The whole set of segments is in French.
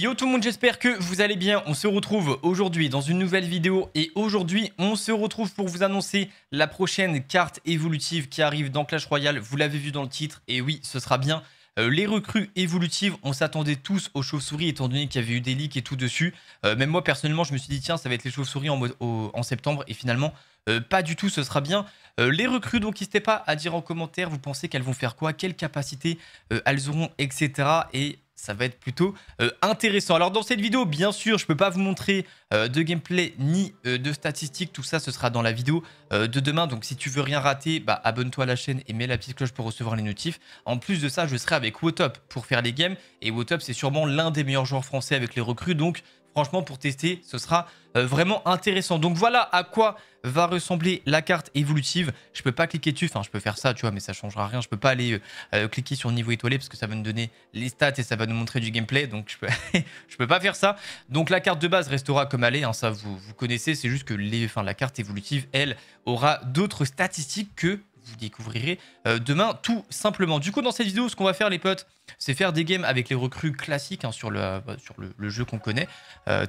yo tout le monde, j'espère que vous allez bien. On se retrouve aujourd'hui dans une nouvelle vidéo et aujourd'hui on se retrouve pour vous annoncer la prochaine carte évolutive qui arrive dans Clash Royale. Vous l'avez vu dans le titre et oui, ce sera bien euh, les recrues évolutives, on s'attendait tous aux chauves-souris étant donné qu'il y avait eu des leaks et tout dessus. Euh, même moi personnellement, je me suis dit tiens, ça va être les chauves-souris en, septembre et finalement euh, pas du tout, ce sera bien les recrues. Donc n'hésitez pas à dire en commentaire, vous pensez qu'elles vont faire quoi, quelles capacités elles auront, etc. Et ça va être plutôt euh, intéressant. Alors dans cette vidéo, bien sûr, je ne peux pas vous montrer euh, de gameplay ni euh, de statistiques. Tout ça, ce sera dans la vidéo de demain. Donc si tu veux rien rater, bah, abonne-toi à la chaîne et mets la petite cloche pour recevoir les notifs. En plus de ça, je serai avec Wotop pour faire les games. Et Wotop, c'est sûrement l'un des meilleurs joueurs français avec les recrues. Donc franchement, pour tester, ce sera vraiment intéressant. Donc voilà à quoi va ressembler la carte évolutive. Je peux pas cliquer dessus, enfin je peux faire ça, tu vois, mais ça changera rien. Je peux pas aller euh, euh, cliquer sur niveau étoilé parce que ça va nous donner les stats et ça va nous montrer du gameplay, donc je peux, je peux pas faire ça. Donc la carte de base restera comme elle est, hein, ça vous, vous connaissez, c'est juste que les, enfin, la carte évolutive, elle, aura d'autres statistiques que vous découvrirez euh, demain tout simplement. Du coup, dans cette vidéo, ce qu'on va faire les potes, c'est faire des games avec les recrues classiques hein, sur, le, bah, sur le, jeu qu'on connaît,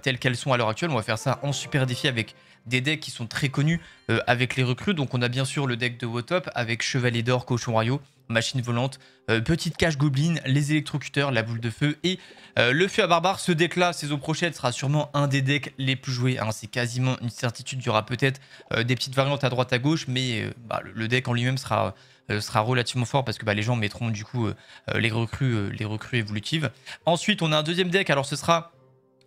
telles qu'elles sont à l'heure actuelle. On va faire ça en super défi avec des decks qui sont très connus euh, avec les recrues. Donc on a bien sûr le deck de Wotop avec Chevalier d'Or, Cochon Royaux, Machine Volante, euh, Petite Cache Goblin, les électrocuteurs, la boule de feu et euh, le feu à barbare. Ce deck-là, saison prochaine, sera sûrement un des decks les plus joués. Hein. C'est quasiment une certitude. Il y aura peut-être des petites variantes à droite à gauche, mais bah, le deck en lui-même sera sera relativement fort parce que bah, les gens mettront du coup les recrues les recrues évolutives. Ensuite, on a un deuxième deck. Alors ce sera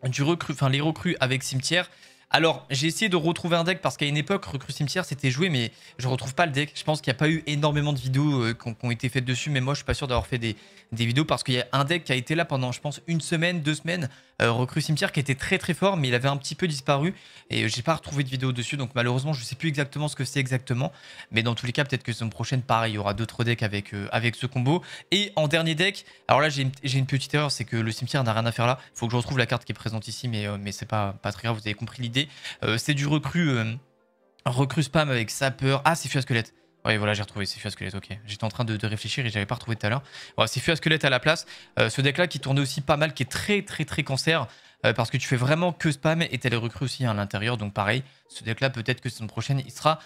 du recru, enfin les recrues avec cimetière. Alors, j'ai essayé de retrouver un deck parce qu'à une époque, Recru Cimetière, c'était joué, mais je retrouve pas le deck. Je pense qu'il n'y a pas eu énormément de vidéos euh, qui, ont, été faites dessus, mais moi, je suis pas sûr d'avoir fait des, vidéos parce qu'il y a un deck qui a été là pendant, je pense, une semaine, deux semaines, euh, Recru Cimetière, qui était très très fort, mais il avait un petit peu disparu et j'ai pas retrouvé de vidéo dessus, donc malheureusement, je sais plus exactement ce que c'est exactement. Mais dans tous les cas, peut-être que semaine prochaine, pareil, il y aura d'autres decks avec, euh, avec ce combo. Et en dernier deck, alors là, j'ai une, petite erreur, c'est que le cimetière n'a rien à faire là. Faut que je retrouve la carte qui est présente ici, mais, mais c'est pas, pas très grave, vous avez compris l'idée. c'est du recrue, euh, recrue spam avec sapeur. Ah, c'est à squelette. Oui, voilà, j'ai retrouvé, fût à squelette, ok. J'étais en train de, réfléchir et j'avais pas retrouvé tout à l'heure. Voilà, fût à squelette à la place. Euh, ce deck-là qui tournait aussi pas mal, qui est très, très, très cancer. Euh, parce que tu fais vraiment que spam et t'as les recrues aussi à l'intérieur. Donc pareil, ce deck-là, peut-être que semaine prochaine, il sera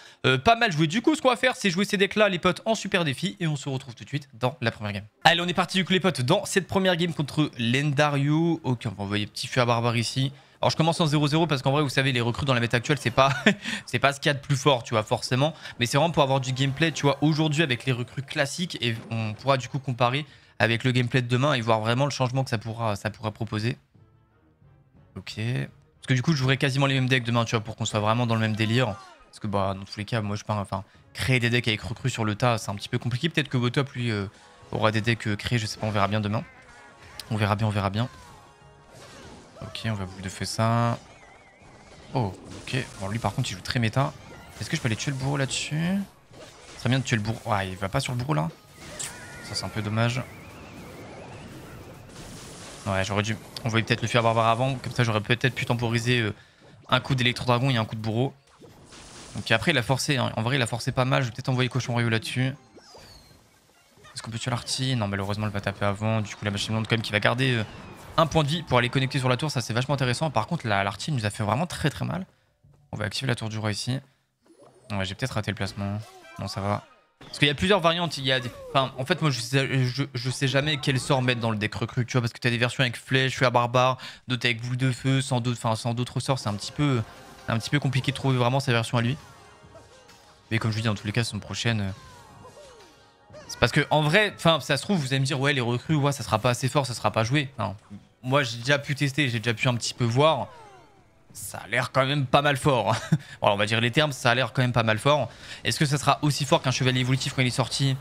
pas mal joué. Du coup, ce qu'on va faire, c'est jouer ces decks-là, les potes, en super défi. Et on se retrouve tout de suite dans la première game. Allez, on est parti du coup, les potes, dans cette première game contre Lendario. Ok, on va envoyer petit feu à barbare ici. Alors je commence en 0-0 parce qu'en vrai, vous savez, les recrues dans la méta actuelle, c'est pas, c'est pas ce qu'il y a de plus fort, tu vois, forcément. Mais c'est vraiment pour avoir du gameplay, tu vois, aujourd'hui avec les recrues classiques et on pourra du coup comparer avec le gameplay de demain et voir vraiment le changement que ça pourra, proposer. Ok. Parce que du coup, je jouerai quasiment les mêmes decks demain, tu vois, pour qu'on soit vraiment dans le même délire. Parce que bah, dans tous les cas, moi je parle, enfin, créer des decks avec recrues sur le tas, c'est un petit peu compliqué. Peut-être que Votop, lui, euh, aura des decks euh, créés, je sais pas, on verra bien demain. On verra bien, on verra bien. Ok, on va boule de feu ça. Oh, ok. Bon, lui par contre, il joue très méta. Est-ce que je peux aller tuer le bourreau là-dessus? Ça bien de tuer le bourreau. Ouais, il va pas sur le bourreau là? Ça, c'est un peu dommage. Ouais, j'aurais dû envoyer peut-être le à barbare avant. Comme ça, j'aurais peut-être pu temporiser euh, un coup d'électro-dragon et un coup de bourreau. Donc après, il a forcé. Hein. En vrai, il a forcé pas mal. Je vais peut-être envoyer cochon royaux là-dessus. Est-ce qu'on peut tuer l'arty Non, malheureusement, elle va taper avant. Du coup, la machine blonde, quand même, qui va garder euh, un point de vie pour aller connecter sur la tour, ça c'est vachement intéressant. Par contre, l'artille nous a fait vraiment très très mal. On va activer la tour du roi ici. Ouais, j'ai peut-être raté le placement. Non, ça va. Parce qu'il y a plusieurs variantes. Il y a enfin, en fait, moi, je sais, je, sais jamais quel sort mettre dans le deck recrue, tu vois, parce que tu as des versions avec flèche, à barbare, d'autres avec boule de feu, sans d'autres, enfin, sans d'autres sorts. C'est un petit peu, un petit peu compliqué de trouver vraiment sa version à lui. Mais comme je vous dis, dans tous les cas, son prochaine. Euh, c'est parce que en vrai, enfin, ça se trouve, vous allez me dire, ouais, les recrues, ouais, ça sera pas assez fort, ça sera pas joué. Moi j'ai déjà pu tester, j'ai déjà pu un petit peu voir. Ça a l'air quand même pas mal fort. on va dire les termes, ça a l'air quand même pas mal fort. Est-ce que ça sera aussi fort qu'un chevalier évolutif quand il est sorti?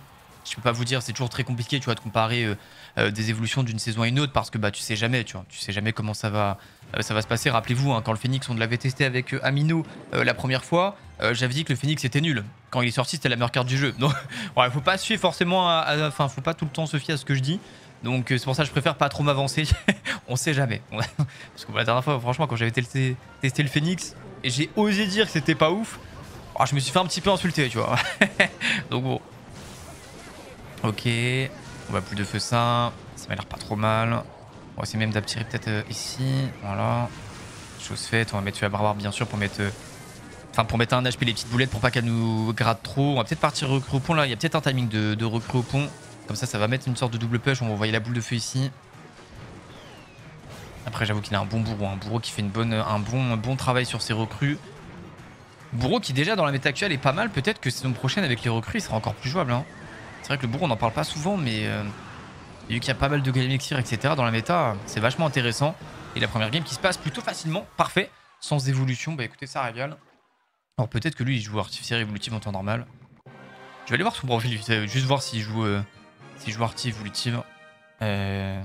Je peux pas vous dire, c'est toujours très compliqué tu vois, de comparer euh, euh, des évolutions d'une saison à une autre parce que bah, tu sais jamais, tu vois, tu sais jamais comment ça va, euh, se passer. Rappelez-vous, hein, quand le Phoenix, on l'avait testé avec Amino la première fois, j'avais dit que le Phoenix était nul. Quand il est sorti, c'était la meilleure carte du jeu. Donc, il faut pas suivre forcément, enfin, faut pas tout le temps se fier à ce que je dis. Donc c'est pour ça que je préfère pas trop m'avancer. on sait jamais. Parce que la dernière fois, franchement, quand j'avais testé, le Phoenix, et j'ai osé dire que c'était pas ouf, oh, je me suis fait un petit peu insulter, tu vois. Donc bon. Ok. On va plus de feu ça. Ça m'a l'air pas trop mal. On va essayer même d'attirer peut-être euh, ici. Voilà. Chose faite. On va mettre la barbare bien sûr pour mettre... Euh, pour mettre un HP les petites boulettes pour pas qu'elle nous gratte trop. On va peut-être partir recrue au pont là. Il y a peut-être un timing de, de au pont. Comme ça, ça va mettre une sorte de double push. On va envoyer la boule de feu ici. Après, j'avoue qu'il a un bon bourreau. Un bourreau qui fait une bonne, un, bon, bon travail sur ses recrues. Bourreau qui déjà dans la méta actuelle est pas mal. Peut-être que saison prochaine avec les recrues, il sera encore plus jouable. Hein. C'est vrai que le bourreau, on n'en parle pas souvent, mais euh, vu qu'il y a pas mal de game etc. dans la méta, c'est vachement intéressant. Et la première game qui se passe plutôt facilement, parfait, sans évolution. Bah écoutez, ça régale. Alors peut-être que lui, il joue artificiel évolutive en temps normal. Je vais aller voir son profil, juste voir s'il joue, euh, joue arti évolutive. Euh...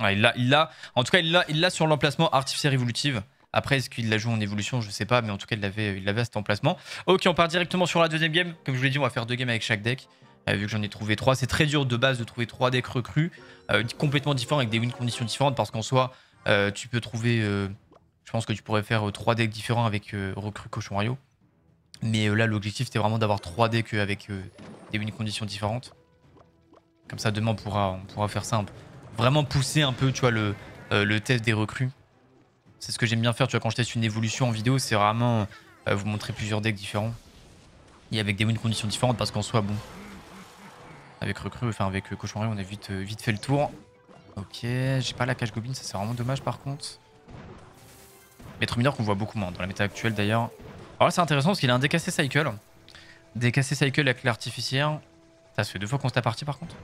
Ouais, il l'a, en tout cas, il l'a, il sur l'emplacement artificiel évolutive. Après, est-ce qu'il la joue en évolution Je sais pas, mais en tout cas, il l'avait, à cet emplacement. Ok, on part directement sur la deuxième game. Comme je vous l'ai dit, on va faire deux games avec chaque deck. Euh, vu que j'en ai trouvé trois, c'est très dur de base de trouver trois decks recrues euh, complètement différents avec des win conditions différentes parce qu'en soi, euh, tu peux trouver. je pense que tu pourrais faire trois decks différents avec recrues cochon Mario. Mais là, l'objectif c'était vraiment d'avoir trois decks avec des win conditions différentes. Comme ça, demain, on pourra, on pourra faire simple. Vraiment pousser un peu, tu vois, le, le test des recrues. C'est ce que j'aime bien faire, tu vois, quand je teste une évolution en vidéo, c'est vraiment euh, vous montrer plusieurs decks différents. Et avec des conditions différentes, parce qu'en soi, bon, avec recrue, enfin avec cochon on a vite, euh, vite fait le tour. Ok, j'ai pas la cage goblin, ça c'est vraiment dommage par contre. Maître mineur qu'on voit beaucoup moins dans la méta actuelle d'ailleurs. Alors là c'est intéressant parce qu'il a un décassé cycle. Décassé cycle avec l'artificière. Ça se fait deux fois qu'on se partie par contre.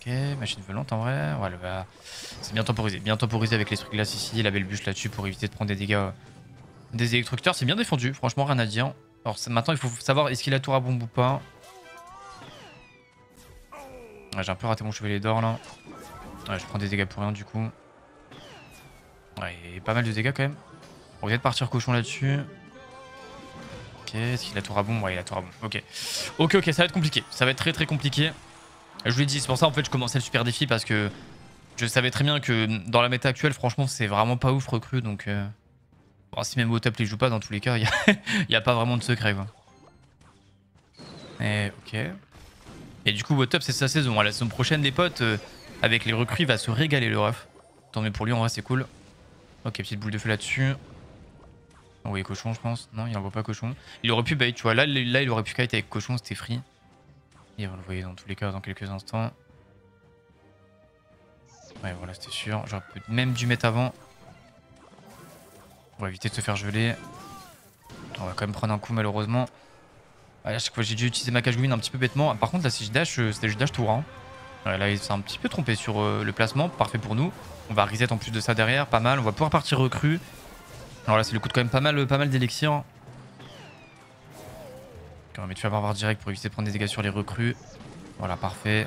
Ok, machine volante en vrai. Voilà, bah, c'est bien temporisé. Bien temporisé avec les trucs glaces ici, la belle bûche là-dessus pour éviter de prendre des dégâts euh, des électrocuteurs. C'est bien défendu, franchement, rien à dire. Alors maintenant, il faut savoir est-ce qu'il a tour à bombe ou pas? J'ai un peu raté mon chevalier d'or là. Ouais, je prends des dégâts pour rien du coup. Ouais, pas mal de dégâts quand même. On va peut-être partir cochon là-dessus. Ok, est-ce qu'il a tour à bombe? Ouais, il a tour à bombe. Ok. Ok, ok, ça va être compliqué. Ça va être très très compliqué. Je vous l'ai dit, c'est pour ça en fait je commençais le super défi parce que je savais très bien que dans la méta actuelle, franchement, c'est vraiment pas ouf recru. Donc, euh... bon, si même au top les joue pas, dans tous les cas, il n'y a... pas vraiment de secret. Quoi. Et ok. Et du coup, au top, c'est sa saison. la saison prochaine, les potes, euh, avec les recrues, il va se régaler le ref. Tant mieux pour lui, en vrai, c'est cool. Ok, petite boule de feu là-dessus. Oui, cochon, je pense. Non, il envoie pas cochon. Il aurait pu bait, tu vois. Là, là il aurait pu kite avec cochon, c'était free. Et le voyait dans tous les cas dans quelques instants. Ouais, voilà, c'était sûr. J'aurais même dû mettre avant. Va éviter de se faire geler. On va quand même prendre un coup, malheureusement. à chaque fois, j'ai dû utiliser ma cage un petit peu bêtement. Par contre, là, si je dash, euh, c'était juste dash tour. Hein. là, il s'est un petit peu trompé sur euh, le placement. Parfait pour nous. On va reset en plus de ça derrière. Pas mal. On va pouvoir partir recru. Alors là, ça lui coûte quand même pas mal, pas mal d'élixir. On va mettre barbare direct pour éviter de prendre des dégâts sur les recrues. Voilà, parfait.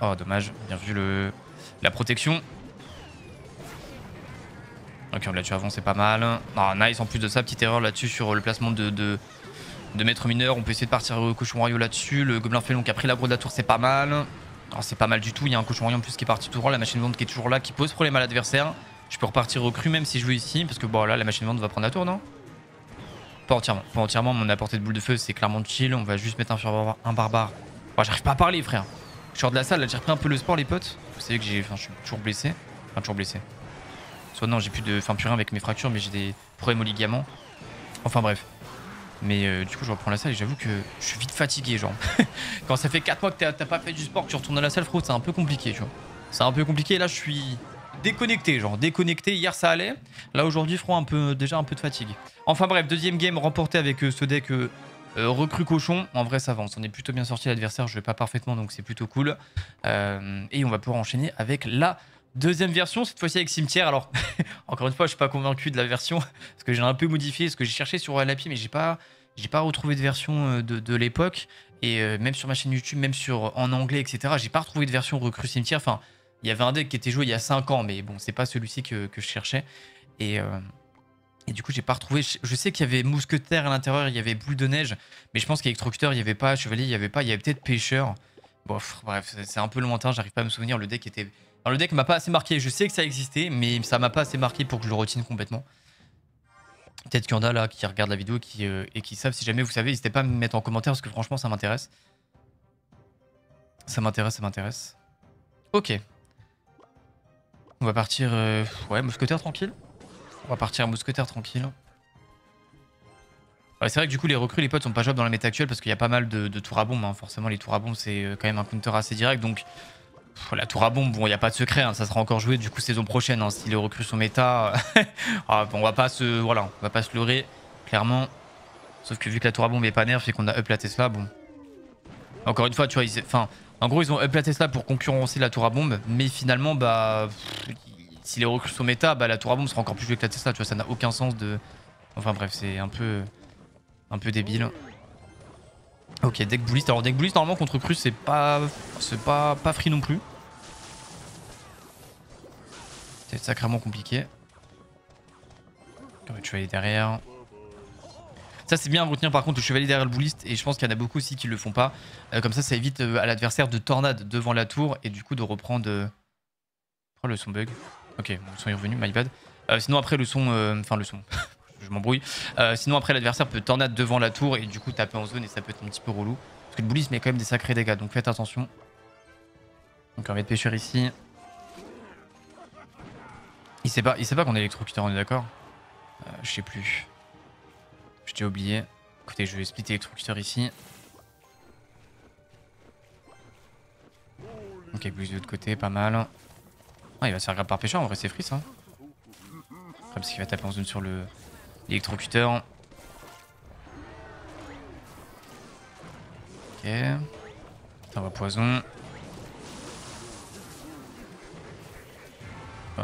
Oh, dommage. Bien vu le... la protection. Ok, on l'a tué avant, c'est pas mal. Ah, nice, en plus de ça, petite erreur là-dessus sur le placement de, de, de, maître mineur. On peut essayer de partir au cochon royaux là-dessus. Le gobelin félon qui a pris la de la tour, c'est pas mal. Oh, c'est pas mal du tout. Il y a un cochon royaux en plus qui est parti tout droit. La machine vente qui est toujours là, qui pose problème à l'adversaire. Je peux repartir au cru même si je veux ici. Parce que bon, là, la machine vente va prendre la tour, non? Pas entièrement. Pas entièrement, mon apporté de boule de feu, c'est clairement chill. On va juste mettre un, un barbare. J'arrive pas à parler, frère. Je sors de la salle, j'ai repris un peu le sport, les potes. Vous savez que j'ai. Enfin, je suis toujours blessé. Enfin, toujours blessé. Soit non, j'ai plus de. Enfin, plus rien avec mes fractures, mais j'ai des problèmes aux ligaments. Enfin, bref. Mais euh, du coup, je reprends la salle et j'avoue que je suis vite fatigué, genre. Quand ça fait 4 mois que t'as pas fait du sport, que tu retournes à la salle, frérot, c'est un peu compliqué, tu vois. C'est un peu compliqué. Là, je suis déconnecté, genre déconnecté. Hier, ça allait. Là, aujourd'hui, frérot, un peu, déjà un peu de fatigue. Enfin bref, deuxième game remporté avec euh, ce deck euh, euh, recru cochon. En vrai, ça avance. On est plutôt bien sorti l'adversaire. Je vais pas parfaitement, donc c'est plutôt cool. et on va pouvoir enchaîner avec la deuxième version, cette fois-ci avec cimetière. Alors, encore une fois, je suis pas convaincu de la version parce que j'ai un peu modifié ce que j'ai cherché sur l'API, mais j'ai pas, pas retrouvé de version de, l'époque. Et même sur ma chaîne YouTube, même sur en anglais, etc. J'ai pas retrouvé de version recru cimetière. Enfin, il y avait un deck qui était joué il y a 5 ans, mais bon, c'est pas celui-ci que, je cherchais. Et, et du coup, j'ai pas retrouvé. Je sais qu'il y avait mousquetaire à l'intérieur, il y avait boule de neige, mais je pense qu'électrocuteur, il y avait pas, chevalier, il y avait pas, il y avait peut-être pêcheur. Bon, bref, c'est un peu lointain, j'arrive pas à me souvenir. Le deck était. le deck m'a pas assez marqué. Je sais que ça existait, mais ça m'a pas assez marqué pour que je le retienne complètement. Peut-être qu'il y en a là qui regardent la vidéo euh, et qui savent. Si jamais vous savez, n'hésitez pas à me mettre en commentaire parce que franchement, ça m'intéresse. Ça m'intéresse, ça m'intéresse. Ok. On va partir... euh, Ouais, mousquetaire tranquille. On va partir mousquetaire tranquille. C'est vrai que du coup les recrues, les potes sont pas jouables dans la méta actuelle parce qu'il y a pas mal de, tours à bombe. hein. Forcément les tours à bombe c'est euh, quand même un counter assez direct. Donc la tour à bombe, bon il n'y a pas de secret, hein, ça sera encore joué du coup saison prochaine. hein. si les recrues sont méta, ah, on va pas se... Voilà, on va pas se leurrer, clairement. Sauf que vu que la tour à bombe est pas nerf et qu'on a up la Tesla, bon... Encore une fois, tu vois, ils... enfin, en gros ils ont up la Tesla pour concurrencer la tour à bombe, mais finalement, bah... si les recrues sont méta, bah la tour à bombe sera encore plus jouée que la Tesla, tu vois, ça n'a aucun sens de... Enfin bref, c'est un peu... Un peu débile. Ok, deck bullist. Alors deck bullist, normalement contre cru, c'est pas... C'est pas, pas free non plus. C'est sacrément compliqué. Le chevalier derrière. Ça c'est bien à retenir par contre le chevalier derrière le bullist et je pense qu'il y en a beaucoup aussi qui le font pas. Euh, comme ça ça évite euh, à l'adversaire de tornade devant la tour et du coup de reprendre... Oh le son bug. Ok, bon, le son est revenu, my bad. Sinon après le son... Enfin le son... je m'embrouille. Sinon après l'adversaire peut tornade devant la tour et du coup taper en zone et ça peut être un petit peu relou. Parce que le bullis met quand même des sacrés dégâts donc faites attention. Donc on va mettre pêcheur ici. Il sait pas, sait pas qu'on est électrocuteur, on est d'accord? Je sais plus. Je t'ai oublié. Écoutez, je vais split électrocuteur ici. Ok, bullis de l'autre côté, pas mal. Ah, il va se faire grab par pêcheur, en vrai c'est free ça. Après parce qu'il va taper en zone sur le l'électrocuteur. Ok. Ça va poison.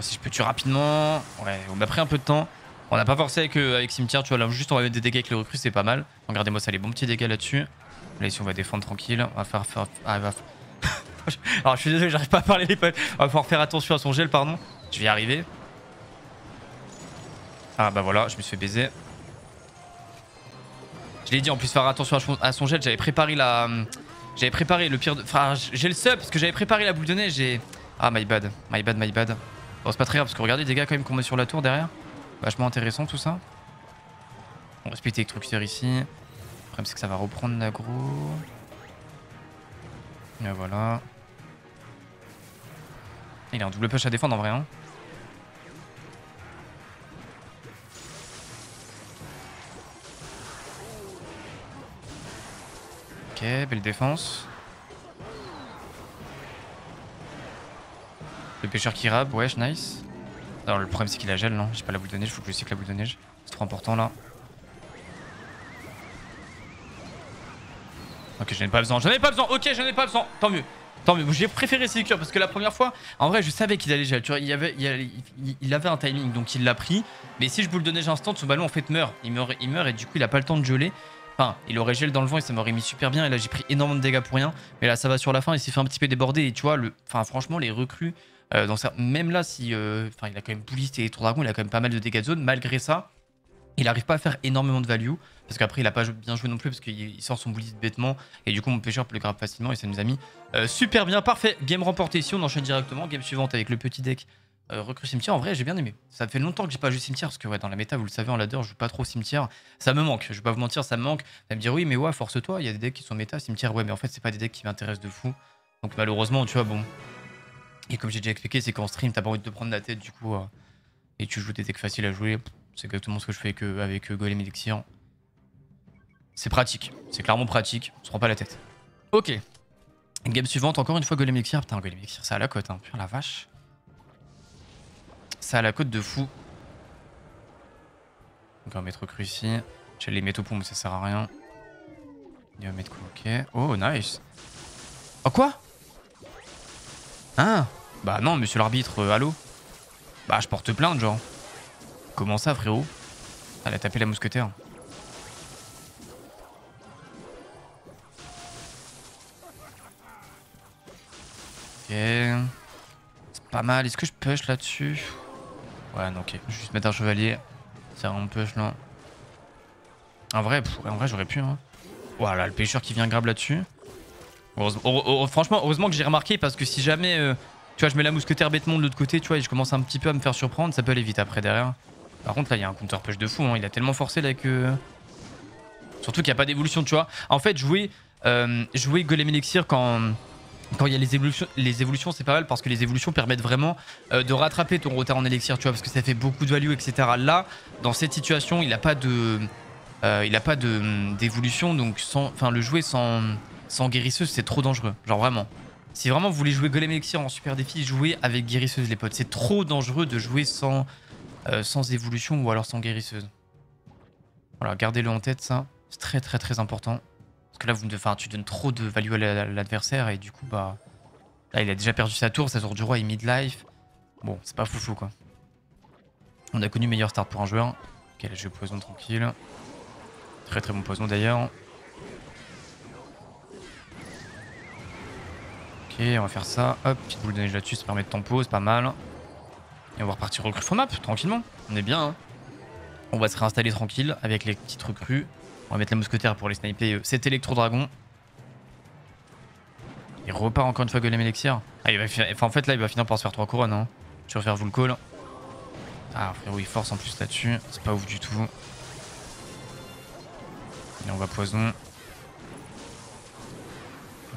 Si je peux tuer rapidement. Ouais, on m'a pris un peu de temps. On n'a pas forcé avec, euh, avec cimetière, tu vois. Là, juste on va mettre des dégâts avec les recrues, c'est pas mal. Regardez-moi ça, les bons petits dégâts là-dessus. Là, ici, on va défendre tranquille. On va faire. faire... Ah. Alors, je suis désolé, j'arrive pas à parler les potes. On va falloir faire attention à son gel, pardon. Je vais y arriver. Ah, bah voilà, je me suis fait baiser. Je l'ai dit, en plus, faire attention à son, gel. J'avais préparé la. J'avais préparé le pire de. Enfin, j'ai le sub parce que j'avais préparé la boule de neige et. Ah, my bad. My bad, my bad. Bon, c'est pas très grave parce que regardez les dégâts quand même qu'on met sur la tour derrière. Vachement intéressant tout ça. On respecte l'électrocuteur ici. Le problème, c'est que ça va reprendre l'aggro. Et voilà. Il a un double push à défendre en vrai. Hein. Ok, belle défense. Le pêcheur qui rab, wesh, nice. Le problème c'est qu'il a gel, non J'ai pas la boule de neige, faut que je cycle la boule de neige. C'est trop important là. Ok, j'en ai pas besoin, j'en ai pas besoin, ok, j'en ai pas besoin, tant mieux. Tant mieux, j'ai préféré Secure parce que la première fois, en vrai, je savais qu'il allait gel. Tu vois, il, avait, il, avait, il- avait un timing donc il l'a pris. Mais si je boule de neige instant, son ballon en fait meurt. Il meurt, il meurt et du coup, il a pas le temps de geler. Enfin, il aurait gel dans le vent et ça m'aurait mis super bien. Et là, j'ai pris énormément de dégâts pour rien. Mais là, ça va sur la fin. Il s'est fait un petit peu déborder. Et tu vois, le, enfin, franchement, les recrues, euh, ça, même là, si, euh, enfin, il a quand même bullist et tour dragon, il a quand même pas mal de dégâts de zone. Malgré ça, il arrive pas à faire énormément de value. Parce qu'après, il a pas bien joué non plus parce qu'il il sort son bullist bêtement. Et du coup, mon pêcheur peut le grab facilement. Et ça nous a mis euh, super bien. Parfait. Game remporté ici. On enchaîne directement. Game suivante avec le petit deck. Euh, recrue cimetière, en vrai, j'ai bien aimé. Ça fait longtemps que j'ai pas joué cimetière parce que ouais, dans la méta, vous le savez, en ladder, je joue pas trop cimetière. Ça me manque, je vais pas vous mentir, ça me manque. Allez me dire, oui, mais ouais, force-toi, il y a des decks qui sont méta, cimetière, ouais, mais en fait, c'est pas des decks qui m'intéressent de fou. Donc malheureusement, tu vois, bon. Et comme j'ai déjà expliqué, c'est qu'en stream, t'as pas envie de te prendre la tête, du coup, euh, et tu joues des decks faciles à jouer. C'est exactement ce que je fais avec, euh, avec euh, Golem Elixir. C'est pratique, c'est clairement pratique, on se prend pas la tête. Ok. Game suivante, encore une fois Golem Elixir. Putain, Golem Elixir, c'est à la cote, hein. Putain, la vache. Ça a la cote de fou. Donc on va mettre cru ici. J'ai les métaux mais ça sert à rien. Il va mettre quoi? Ok. Oh, nice. Oh, quoi? Hein? Bah non, monsieur l'arbitre, euh, allô Bah, je porte plainte, genre. Comment ça, frérot Elle a tapé la mousquetaire. Ok. C'est pas mal. Est-ce que je push là-dessus Ouais, non, ok. Je vais juste mettre un chevalier. C'est un push là. En vrai, en vrai j'aurais pu. Hein. Voilà, le pêcheur qui vient grab là-dessus. Heureusement- heure- heure- franchement, heureusement que j'ai remarqué parce que si jamais, euh, tu vois, je mets la mousquetaire bêtement de l'autre côté, et je commence un petit peu à me faire surprendre, ça peut aller vite après derrière. Par contre, là, il y a un counter push de fou. hein. Il a tellement forcé là que. Surtout qu'il n'y a pas d'évolution, tu vois. En fait, jouer, euh, jouer Golem Elixir quand, quand il y a les évolutions, les évolutions c'est pas mal parce que les évolutions permettent vraiment euh, de rattraper ton retard en élixir, tu vois, parce que ça fait beaucoup de value, etc. Là, dans cette situation, il n'a euh, pas de d'évolution, donc sans, enfin le jouer sans, sans guérisseuse, c'est trop dangereux, genre vraiment. Si vraiment vous voulez jouer Golem Elixir en super défi, jouez avec guérisseuse les potes. C'est trop dangereux de jouer sans, euh, sans évolution ou alors sans guérisseuse. Voilà, gardez-le en tête ça, c'est très très très important que là, vous, enfin, tu donnes trop de value à l'adversaire et du coup, bah. Là, il a déjà perdu sa tour, sa tour du roi est mid-life. Bon, c'est pas foufou quoi. On a connu meilleur start pour un joueur. Ok, là, je poison tranquille. Très très bon poison d'ailleurs. Ok, on va faire ça. Hop, petite boule de neige là-dessus, ça permet de tempo, c'est pas mal. Et on va repartir recrue map, tranquillement. On est bien. Hein. On va se réinstaller tranquille avec les petites recrues. On va mettre la mousquetaire pour les sniper euh, cet électro-dragon. Il repart encore une fois Golem Elixir. Ah, il va enfin, en fait, là, il va finir par se faire 3 couronnes. Hein. Je vais refaire vous le call. Ah, frérot, il force en plus là-dessus. C'est pas ouf du tout. Et on va poison.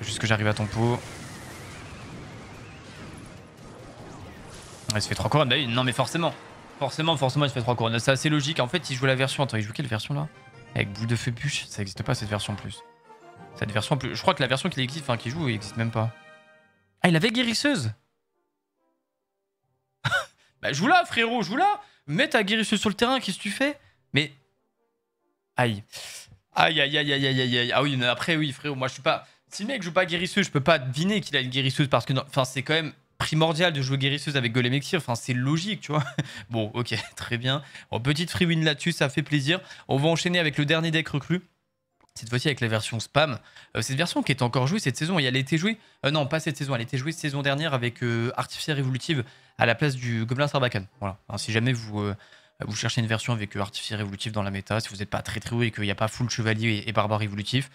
Juste que j'arrive à ton. Il se fait 3 couronnes. Bah non, mais forcément. Forcément, forcément, il se fait 3 couronnes. C'est assez logique. En fait, il joue la version. Attends, il joue quelle version là? Avec boule de feu bûche, ça n'existe pas cette version plus. Cette version plus. Je crois que la version qu'il existe, enfin qui joue, il existe même pas. Ah, il avait guérisseuse? Bah joue là, frérot, joue là Mets ta guérisseuse sur le terrain, qu'est-ce que tu fais? Mais. Aïe. Aïe, aïe, aïe, aïe, aïe, aïe. Ah oui, mais après, oui, frérot, moi je suis pas. Si le mec joue pas guérisseuse, je peux pas deviner qu'il a une guérisseuse parce que. Enfin, c'est quand même primordial de jouer guérisseuse avec Golem Exir. Enfin, c'est logique, tu vois. bon, ok, très bien. Bon, petite free win là-dessus, ça fait plaisir. On va enchaîner avec le dernier deck recru. Cette fois-ci avec la version spam. Euh, cette version qui est encore jouée cette saison et elle a été jouée. Euh, non, pas cette saison. Elle a été jouée saison dernière avec euh, Artificière à la place du Gobelin Sarbacane. Voilà. si jamais vous, vous cherchez une version avec Artificière Évolutive dans la méta, si vous n'êtes pas très très haut et qu'il n'y a pas full chevalier et, barbare évolutif,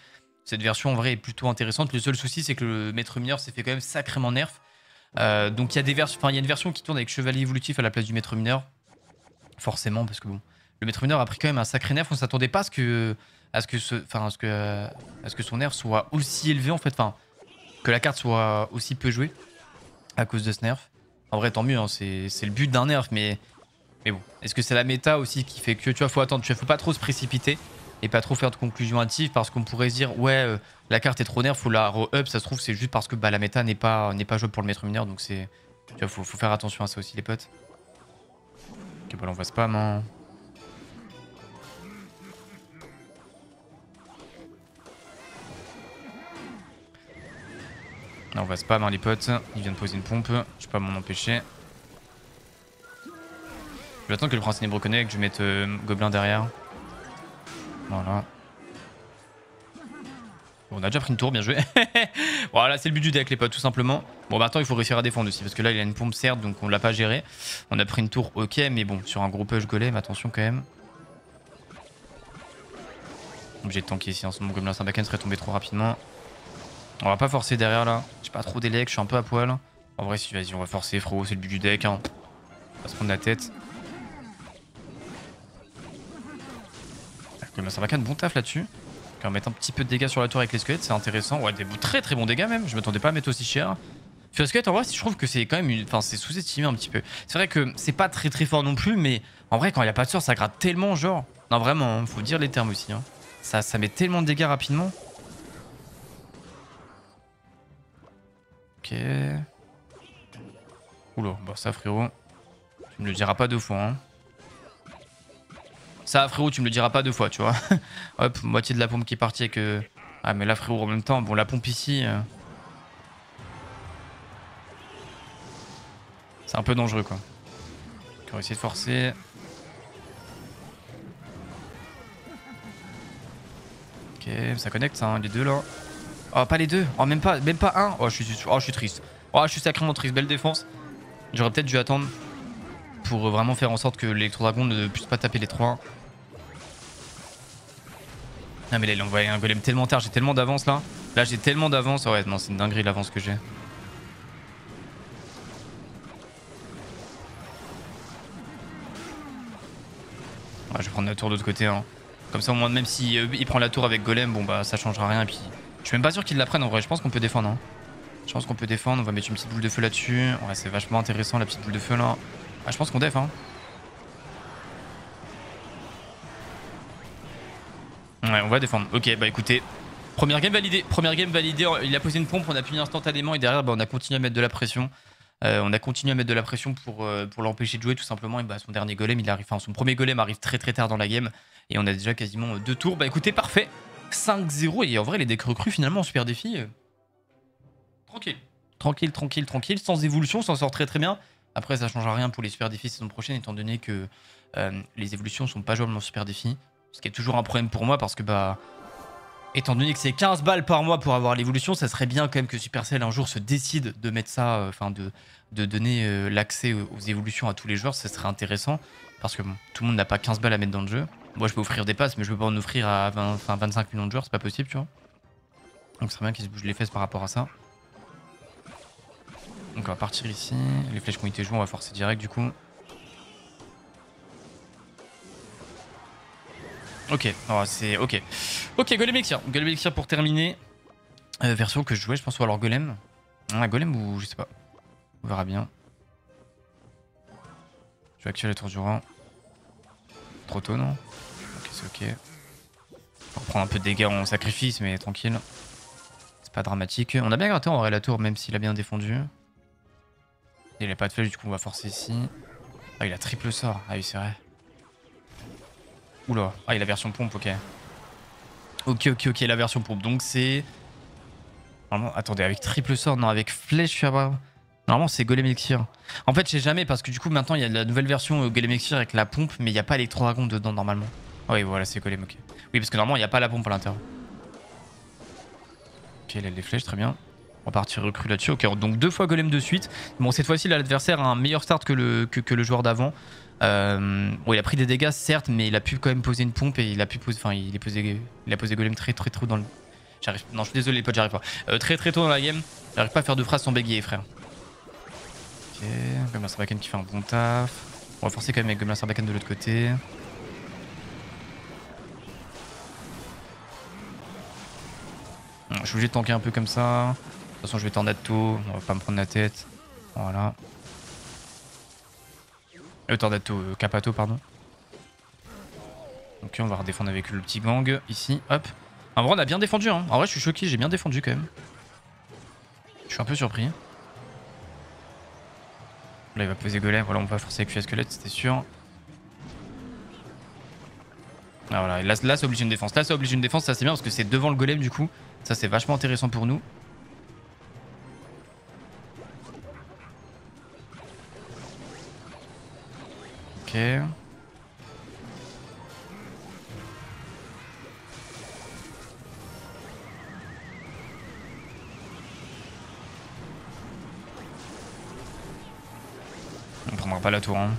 cette version en vrai est plutôt intéressante. Le seul souci, c'est que le maître mineur s'est fait quand même sacrément nerf. Euh, donc il y a des versions, enfin il y a une version qui tourne avec chevalier évolutif à la place du maître mineur, forcément parce que bon, le maître mineur a pris quand même un sacré nerf. On s'attendait pas à ce que, son nerf soit aussi élevé en fait, enfin que la carte soit aussi peu jouée à cause de ce nerf. En vrai, tant mieux, hein, c'est le but d'un nerf, mais mais bon, est-ce que c'est la méta aussi qui fait que tu vois, faut attendre, tu vois, faut pas trop se précipiter et pas trop faire de conclusions hâtives parce qu'on pourrait se dire ouais euh, la carte est trop nerf faut la re-up. Ça se trouve c'est juste parce que bah, la méta n'est pas n'est pas jouable pour le maître mineur donc c'est faut, faut, faire attention à ça aussi les potes. Ok bon là on va spam hein. Là, on va spam hein, les potes. Il vient de poser une pompe. Je peux pas m'en empêcher. Je vais attendre que le prince ténébreux connecte que je mette euh, gobelin derrière voilà. on a déjà pris une tour, bien joué. voilà, c'est le but du deck, les potes, tout simplement. Bon, maintenant, il faut réussir à défendre aussi, parce que là, il a une pompe, certes, donc on l'a pas géré. On a pris une tour, ok, mais bon, sur un gros push golem, attention quand même. Obligé de tanker ici, en ce moment, Gobelin Saint-Baken serait tombé trop rapidement. On va pas forcer derrière, là. J'ai pas trop d'élec, je suis un peu à poil. En vrai, si, vas-y, on va forcer, frérot, c'est le but du deck, hein. On va se prendre la tête. Va quand même bon taf là-dessus. Va mettre un petit peu de dégâts sur la tour avec les squelettes, c'est intéressant. Ouais, des très très bons dégâts même. Je m'attendais pas à mettre aussi cher. Sur les squelettes, en vrai, je trouve que c'est quand même une... Enfin, c'est sous-estimé un petit peu. C'est vrai que c'est pas très très fort non plus, mais en vrai, quand il n'y a pas de sort, ça gratte tellement, genre. Non, vraiment, hein, faut dire les termes aussi. Hein. Ça, ça met tellement de dégâts rapidement. Ok. Oula, bon ça frérot. Tu me le diras pas deux fois, hein. Ça, frérot, tu me le diras pas deux fois, tu vois. Hop, moitié de la pompe qui est partie avec... que Ah, mais là, frérot, en même temps, bon, la pompe ici... Euh, c'est un peu dangereux, quoi. On va essayer de forcer. Ok, ça connecte, ça, hein, les deux, là. Oh, pas les deux. Oh, même pas, même pas un. Oh, je suis, oh, je suis triste. Oh, je suis sacrément triste. Belle défense. J'aurais peut-être dû attendre pour vraiment faire en sorte que l'électro-dragon ne puisse pas taper les trois. Non mais là il a envoyé un golem tellement tard, j'ai tellement d'avance là. Là j'ai tellement d'avance, ouais non c'est une dinguerie l'avance que j'ai. Ouais, je vais prendre la tour de l'autre côté. Hein. Comme ça au moins même si euh, il prend la tour avec golem, bon bah ça changera rien. Et puis je suis même pas sûr qu'il la prenne en vrai, je pense qu'on peut défendre. Hein. Je pense qu'on peut défendre. On va mettre une petite boule de feu là-dessus. Ouais, c'est vachement intéressant la petite boule de feu là. Ah, je pense qu'on def, hein. Ouais, on va défendre. Ok, bah écoutez. Première game validée. Première game validée. Il a posé une pompe, on a puni instantanément et derrière, bah, on a continué à mettre de la pression. Euh, on a continué à mettre de la pression pour, euh, pour l'empêcher de jouer tout simplement. Et bah, son dernier golem, il arrive, enfin son premier golem arrive très très tard dans la game. Et on a déjà quasiment deux tours. Bah écoutez, parfait. 5-0. Et en vrai, les decks recrues finalement en super défi. Euh, tranquille. Tranquille, tranquille, tranquille. Sans évolution, s'en sort très très bien. Après, ça changera rien pour les super défis saison prochaine, étant donné que les évolutions sont pas jouables en super défi. Ce qui est toujours un problème pour moi parce que bah Étant donné que c'est 15 balles par mois pour avoir l'évolution, ça serait bien quand même que Supercell un jour se décide de mettre ça, euh, enfin de, de donner euh, l'accès aux évolutions à tous les joueurs, ça serait intéressant. Parce que bon, tout le monde n'a pas 15 balles à mettre dans le jeu. Moi je peux offrir des passes, mais je peux pas en offrir à 25 millions de joueurs, c'est pas possible, tu vois. Donc c'est serait bien qu'ils se bougent les fesses par rapport à ça. Donc on va partir ici. Les flèches qui ont été jouées, on va forcer direct du coup. Ok, oh, c'est ok. Ok, Golem Elixir. Golem Elixir pour terminer. Euh, version que je jouais, je pense, ou alors Golem. Un Golem ou je sais pas. On verra bien. Je vais activer la tour du rang. Trop tôt, non Ok, c'est ok. On va prendre un peu de dégâts en sacrifice, mais tranquille. C'est pas dramatique. On a bien gratté en vrai la tour, même s'il a bien défendu. Il a pas de flèche, du coup on va forcer ici. Ah, il a triple sort. Ah oui, c'est vrai. Oula. Ah, il a version pompe, ok. Ok, ok, ok, la version pompe. Donc c'est... Normalement, attendez, avec triple sort, non, avec flèche, je Normalement, c'est Golem Elixir. En fait, je sais jamais, parce que du coup, maintenant, il y a la nouvelle version euh, Golem Elixir avec la pompe, mais il n'y a pas Electro-Dragon dedans, normalement. Ah oui, voilà, c'est Golem, ok. Oui, parce que normalement, il n'y a pas la pompe à l'intérieur. Ok, il a les flèches, très bien. On va partir recru là-dessus. Ok, donc deux fois Golem de suite. Bon, cette fois-ci, l'adversaire a un meilleur start que le joueur d'avant. Euh, bon, il a pris des dégâts, certes, mais il a pu quand même poser une pompe et il a pu poser. Enfin, il, est posé, il a posé golem très très tôt dans le. J'arrive. Non, je suis désolé, les potes, j'arrive pas. Euh, très très tôt dans la game. J'arrive pas à faire de phrases sans bégayer, frère. Ok, Goblin Sarbacan qui fait un bon taf. On va forcer quand même avec Goblin Sarbacan de l'autre côté. Je suis obligé de tanker un peu comme ça. De toute façon, je vais tendre à tout. On va pas me prendre la tête. Voilà. Euh, Tordato, euh, Capato, pardon. Ok, on va redéfendre avec le petit gang ici. Hop. En vrai, on a bien défendu. Hein. En vrai, je suis choqué, j'ai bien défendu quand même. Je suis un peu surpris. Là, il va poser golem. Voilà, on va forcer avec squelette, c'était sûr. Ah voilà, là, là ça oblige une défense. Là, ça oblige une défense, ça c'est bien parce que c'est devant le golem du coup. Ça, c'est vachement intéressant pour nous. On prendra pas la tour. Hein.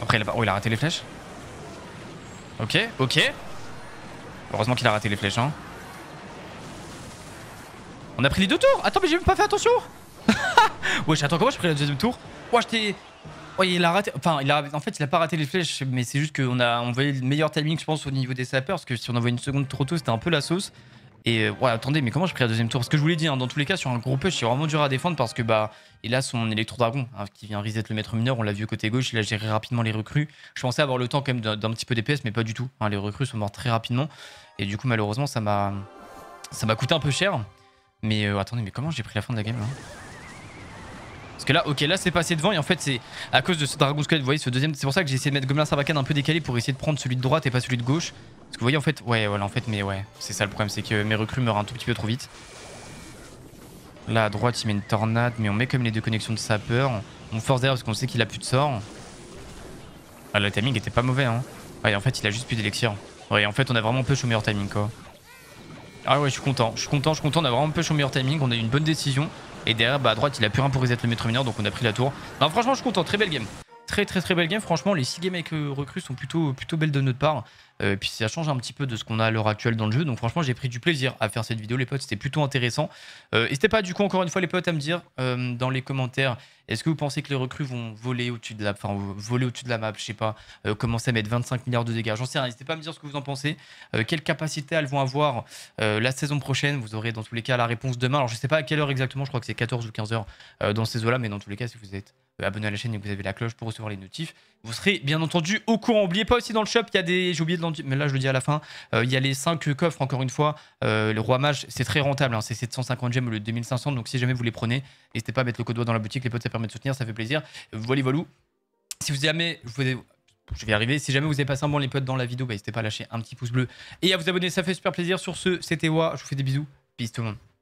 Après, il a... Oh, il a raté les flèches. Ok, ok. Heureusement qu'il a raté les flèches. Hein. On a pris les deux tours Attends, mais j'ai même pas fait attention Wesh, attends, comment j'ai pris le deuxième tour Ouais, j'étais. Ouais, il a raté. Enfin, il a... en fait, il a pas raté les flèches, mais c'est juste qu'on a envoyé le meilleur timing, je pense, au niveau des sappers. Parce que si on envoyait une seconde trop tôt, c'était un peu la sauce. Et euh, ouais, attendez, mais comment j'ai pris le deuxième tour Parce que je vous l'ai dit, hein, dans tous les cas, sur un gros push, c'est vraiment dur à défendre parce que bah, il a son électro-dragon hein, qui vient reset le maître mineur. On l'a vu côté gauche, il a géré rapidement les recrues. Je pensais avoir le temps quand même d'un petit peu d'EPS, mais pas du tout. Hein, les recrues sont morts très rapidement. Et du coup, malheureusement, ça m'a ça m'a coûté un peu cher. Mais euh, attendez, mais comment j'ai pris la fin de la game parce que là, ok, là c'est passé devant et en fait c'est à cause de ce Dragon Squelette, vous voyez ce deuxième, c'est pour ça que j'ai essayé de mettre Goblin Sarbacane un peu décalé pour essayer de prendre celui de droite et pas celui de gauche. Parce que vous voyez en fait, ouais voilà en fait, mais ouais, c'est ça le problème, c'est que mes recrues meurent un tout petit peu trop vite. Là à droite il met une tornade, mais on met comme les deux connexions de sapeur. On force derrière parce qu'on sait qu'il a plus de sort. Ah le timing était pas mauvais hein. Ouais en fait il a juste plus d'élixir. Ouais en fait on a vraiment peu au meilleur timing quoi. Ah ouais je suis content, je suis content, je suis content, on a vraiment peu au meilleur timing, on a eu une bonne décision. Et derrière, bah, à droite, il a plus rien pour reset le maître mineur, donc on a pris la tour. Non, franchement, je suis content. Très belle game. Très très très belle game. Franchement, les 6 games avec euh, recrues sont plutôt, plutôt belles de notre part. et puis ça change un petit peu de ce qu'on a à l'heure actuelle dans le jeu. Donc franchement, j'ai pris du plaisir à faire cette vidéo, les potes. C'était plutôt intéressant. N'hésitez pas, du coup, encore une fois, les potes, à me dire dans les commentaires est-ce que vous pensez que les recrues vont voler au-dessus de la, enfin, voler au-dessus de la map Je sais pas, commencer à mettre 25 milliards de dégâts? J'en sais rien. N'hésitez pas à me dire ce que vous en pensez. quelle capacité elles vont avoir la saison prochaine? Vous aurez dans tous les cas la réponse demain. Alors je sais pas à quelle heure exactement. Je crois que c'est 14 ou 15 heures dans ces eaux-là, mais dans tous les cas, si vous êtes euh, abonné à la chaîne et que vous avez la cloche pour recevoir les notifs. Vous serez bien entendu au courant. N'oubliez pas aussi dans le shop, il y a des. J'ai oublié de mais là je le dis à la fin. Euh, il y a les 5 coffres, encore une fois. Euh, le roi mage, c'est très rentable. Hein, c'est 750 gemmes au lieu de 2500. Donc si jamais vous les prenez, n'hésitez pas à mettre le code doigt dans la boutique. Les potes, ça permet de soutenir, ça fait plaisir. Voilà, voilà. Si vous jamais. Je vais arriver. Si jamais vous avez passé un bon les potes dans la vidéo, bah, n'hésitez pas à lâcher un petit pouce bleu et à vous abonner, ça fait super plaisir. Sur ce, c'était Wa, je vous fais des bisous. Peace tout le monde.